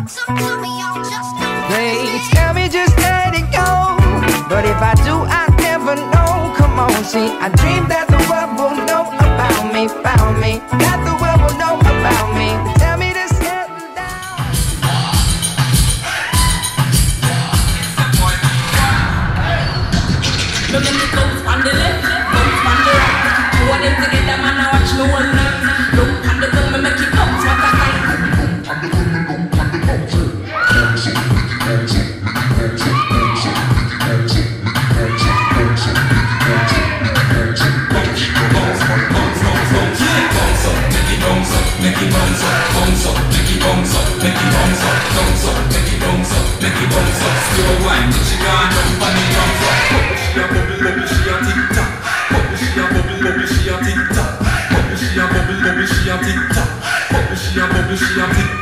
They tell me just let it go. But if I do, I never know. Come on, see, I dream that the world will know about me, about me. That the world will know about me. Tell me to settle down. Look at me on the left, bounce on the right. Two of them together, man, I watch me all make it bounce up, bounce up, make it bounce up, make it bounce up, bounce up, make it bounce up, up. Wine, but she gone up up. She a bubble, bubble, she a tick. Bubble, she a bubble, bubble, she a tick. Bubble, she a bubble, bubble, she a tick. Bubble, she a bubble, she a tick.